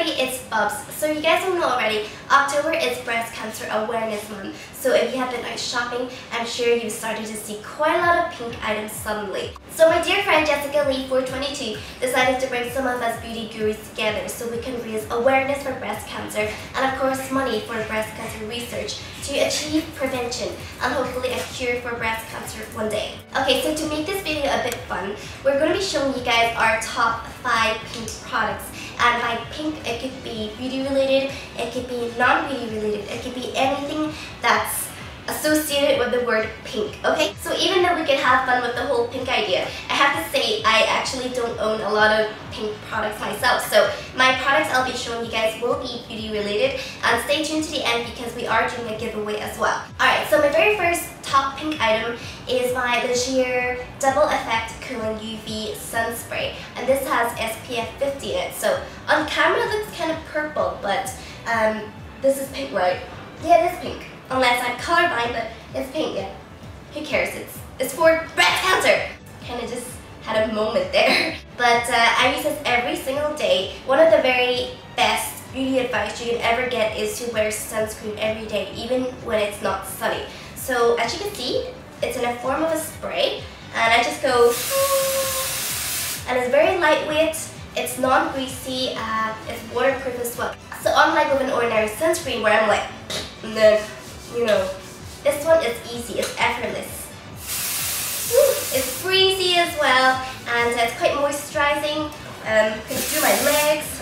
everybody, it's Bubz. So you guys don't know already, October is Breast Cancer Awareness Month. So if you have been out shopping, I'm sure you've started to see quite a lot of pink items suddenly. So my dear friend Jessica Lee, 422, decided to bring some of us beauty gurus together so we can raise awareness for breast cancer and of course money for breast cancer research to achieve prevention and hopefully a cure for breast cancer one day. Okay, so to make this video a bit fun, we're going to be showing you guys our top 5 pink products and by pink, it could be beauty related, it could be non-beauty related, it could be anything that's associated with the word pink, okay? So even though we can have fun with the whole pink idea, have to say I actually don't own a lot of pink products myself. So my products I'll be showing you guys will be beauty related and stay tuned to the end because we are doing a giveaway as well. Alright, so my very first top pink item is my Leger Double Effect Cooling UV Sun Spray and this has SPF 50 in it. So on camera it looks kind of purple but um, this is pink right? Yeah, it is pink. Unless I'm colorblind, but it's pink. Yeah. Who cares? It's it's for breast cancer. Kind of just had a moment there. But uh, I use this every single day. One of the very best beauty advice you can ever get is to wear sunscreen every day, even when it's not sunny. So as you can see, it's in a form of a spray, and I just go, and it's very lightweight. It's non-greasy, uh, it's waterproof as well. So unlike with an ordinary sunscreen where I'm like, and then you know, this one is easy, it's effortless. It's breezy as well, and it's quite moisturizing. Um, can do my legs.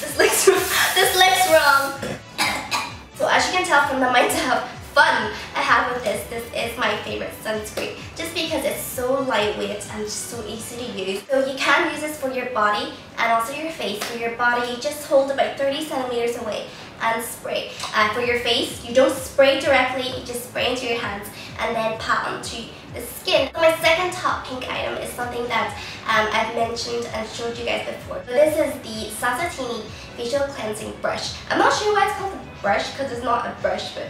This looks this looks wrong. so as you can tell from the amount of fun I have with this, this is my favorite sunscreen. Just because it's so lightweight and just so easy to use. So you can use this for your body and also your face. For your body, you just hold about 30 centimeters away and spray. Uh, for your face, you don't spray directly, you just spray into your hands and then pat onto the skin. My second top pink item is something that um, I've mentioned and showed you guys before. This is the Sasatinnie Facial Cleansing Brush. I'm not sure why it's called a brush because it's not a brush, but,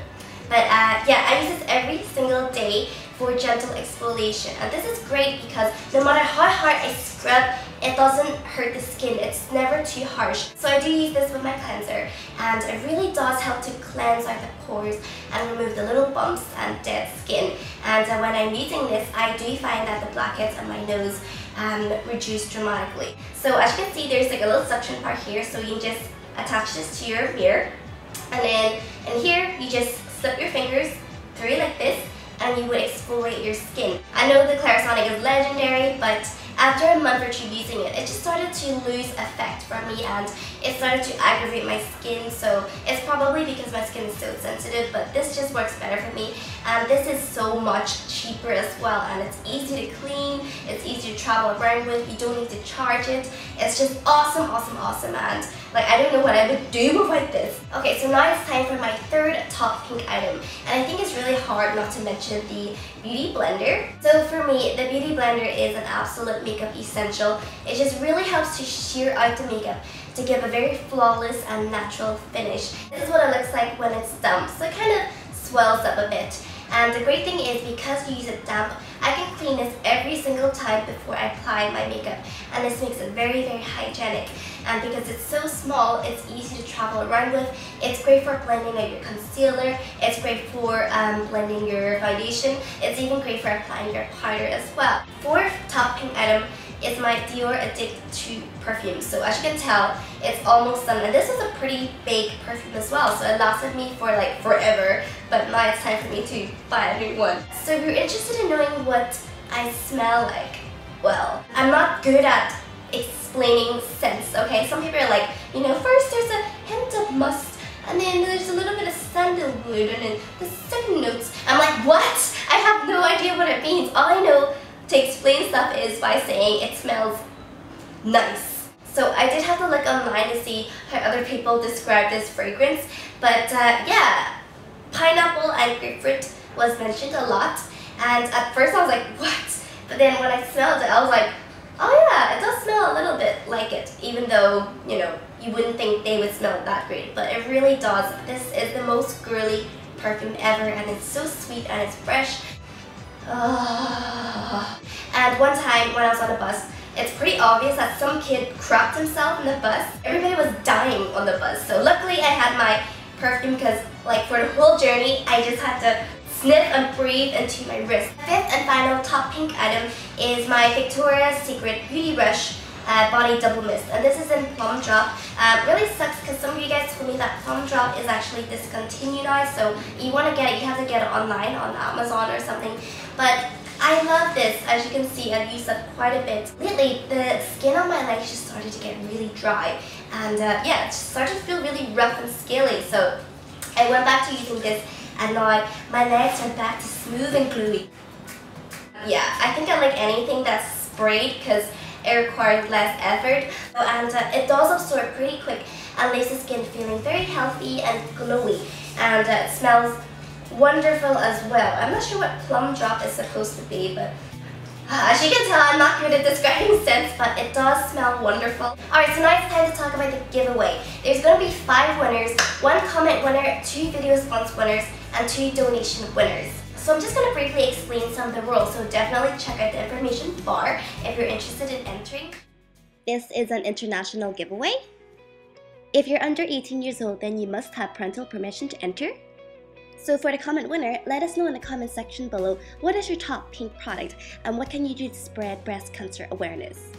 but uh, yeah, I use this every single day for gentle exfoliation. And this is great because no matter how hard I scrub, it doesn't hurt the skin. It's never too harsh. So I do use this with my cleanser and it really does help to cleanse out the pores and remove the little bumps and dead skin. And uh, when I'm using this, I do find that the blackheads on my nose um, reduce dramatically. So as you can see, there's like a little suction part here, so you can just attach this to your mirror. And then in here, you just slip your fingers through like this and you would exfoliate your skin. I know the Clarisonic is legendary, but after a month or two using it, it just started to lose effect for me and it started to aggravate my skin so it's probably because my skin is so sensitive but this just works better for me and this is so much cheaper as well and it's easy to clean, it's easy to travel around with, you don't need to charge it. It's just awesome, awesome, awesome and like I don't know what I would do without this. Okay, so now it's time for my third top pink item and I think it's really hard not to mention the Beauty Blender. So for me, the Beauty Blender is an absolute makeup essential. It just really helps to sheer out the makeup to give a very flawless and natural finish. This is what it looks like when it's damp, so it kind of swells up a bit. And the great thing is because you use it damp, I can clean this every single time before I apply my makeup. And this makes it very, very hygienic. And because it's so small, it's easy to travel around with. It's great for blending out your concealer. It's great for um, blending your foundation. It's even great for applying your powder as well. Fourth top pink item is my Dior Addict 2 perfume. So as you can tell, it's almost done. And this is a pretty big perfume as well, so it lasted me for like forever. But now it's time for me to buy a new one. So if you're interested in knowing what I smell like, well, I'm not good at explaining scents, okay? Some people are like, you know, first there's a hint of musk, and then there's a little bit of sandalwood, and then the second notes. I'm like, what? I have no idea what it means. All I know to explain stuff is by saying it smells nice. So I did have to look online to see how other people describe this fragrance, but uh, yeah, pineapple and grapefruit was mentioned a lot, and at first I was like, what? But then when I smelled it, I was like, oh yeah, it does smell a little bit like it, even though, you know, you wouldn't think they would smell that great, but it really does. This is the most girly perfume ever, and it's so sweet and it's fresh. Oh. And one time when I was on a bus, it's pretty obvious that some kid crapped himself in the bus. Everybody was dying on the bus. So luckily I had my perfume because like for the whole journey, I just had to sniff and breathe into my wrist. Fifth and final top pink item is my Victoria's Secret Beauty Rush uh, Body Double Mist. And this is in Plum Drop. Um, really sucks because some of you guys told me that Plum Drop is actually discontinued now. So you want to get it, you have to get it online on Amazon or something. But I love this. As you can see, I've used it quite a bit. Lately, the skin on my legs just started to get really dry. And uh, yeah, it started to feel really rough and scaly. So I went back to using this and now my legs are back to smooth and gluey. Yeah, I think I like anything that's sprayed because it requires less effort and uh, it does absorb pretty quick and leaves the skin feeling very healthy and glowy and uh, it smells wonderful as well. I'm not sure what plum drop is supposed to be but uh, as you can tell, I'm not good at describing scents, but it does smell wonderful. Alright, so now it's time to talk about the giveaway. There's going to be five winners, one comment winner, two video response winners, and two donation winners. So I'm just going to briefly explain some of the rules, so definitely check out the information bar if you're interested in entering. This is an international giveaway. If you're under 18 years old, then you must have parental permission to enter. So for the comment winner, let us know in the comment section below what is your top pink product and what can you do to spread breast cancer awareness.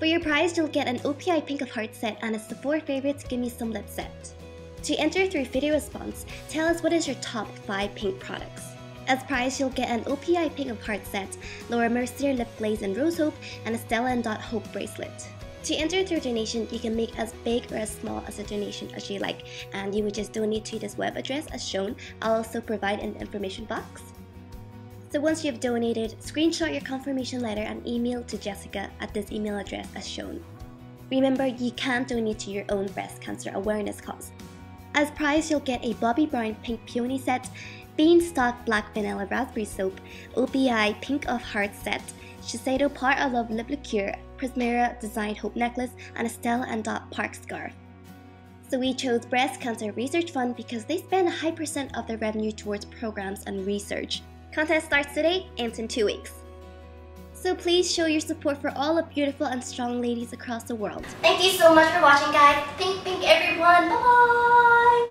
For your prize, you'll get an OPI Pink of Heart set and a Sephora Favorites Gimme Some Lip set. To enter through video response, tell us what is your top 5 pink products. As prize, you'll get an OPI Pink of Heart set, Laura Mercier Lip Glaze and Rose Hope, and a Stella and Dot Hope bracelet. To enter through donation, you can make as big or as small as a donation as you like, and you would just donate to this web address as shown. I'll also provide in the information box. So once you've donated, screenshot your confirmation letter and email to Jessica at this email address as shown. Remember, you can donate to your own breast cancer awareness cause. As prize, you'll get a Bobbi Brown pink peony set, Beanstalk Black Vanilla Raspberry Soap, OPI Pink of Heart Set, Shiseido Part of Love Lip Liqueur, Prismera Designed Hope Necklace, and a Stella and Dot Park Scarf. So we chose Breast Cancer Research Fund because they spend a high percent of their revenue towards programs and research. Contest starts today, ends in two weeks. So please show your support for all the beautiful and strong ladies across the world. Thank you so much for watching guys. Pink pink everyone. Bye bye.